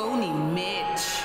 phony Mitch.